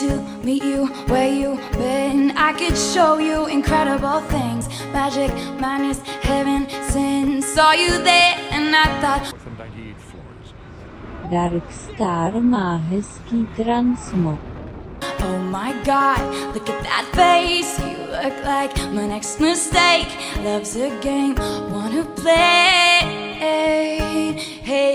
to meet you where you been. I could show you incredible things, magic, madness, heaven, sin. Saw you there, and I thought. from 98 floors. Darkstar Maheski Transmo. Oh my god, look at that face. You look like my next mistake. Love's a game, wanna play. Hey.